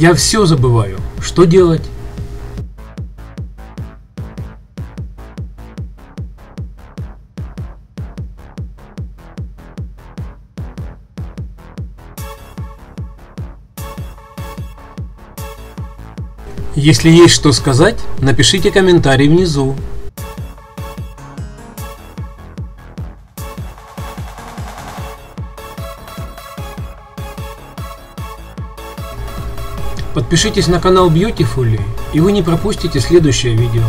Я все забываю. Что делать? Если есть что сказать, напишите комментарий внизу. Подпишитесь на канал Beautifully, и вы не пропустите следующее видео.